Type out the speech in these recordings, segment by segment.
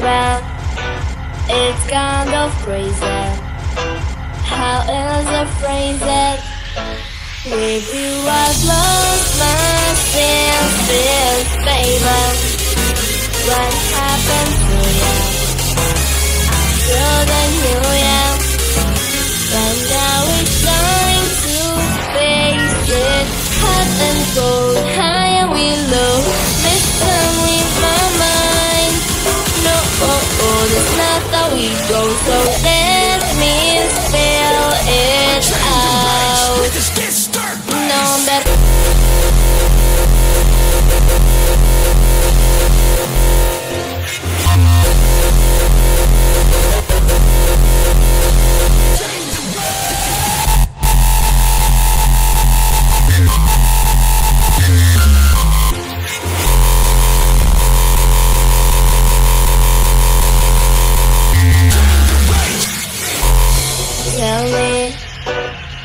It's kind of crazy. How is the phrase it? With you I've lost my senses, baby. What happened to you? I shouldn't knew you. So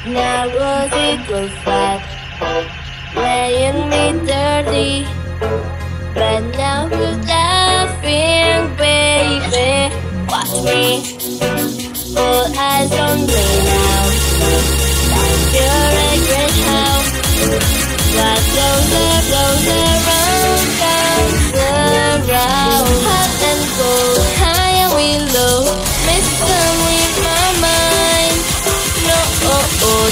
now was good fight? Playing me dirty, but now you're laughing, baby. Watch me, all eyes on me now. You're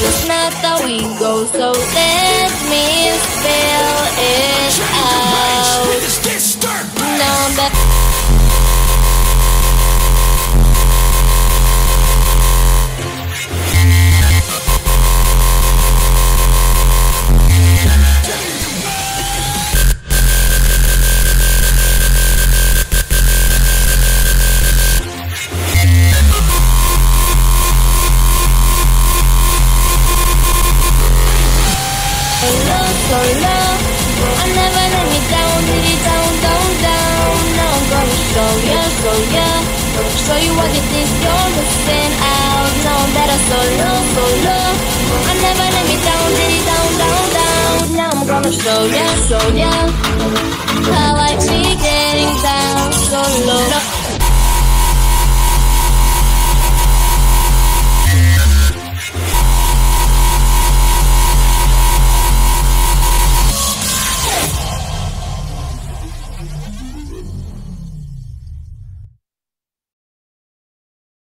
oh, not how we go. So let I never let me down, down, down, down. Now I'm gonna show ya, show ya. Show you what it is you're missing out. Now I'm better. I never let me down, down, down, down. Now I'm gonna show ya, show. How I be getting down so low.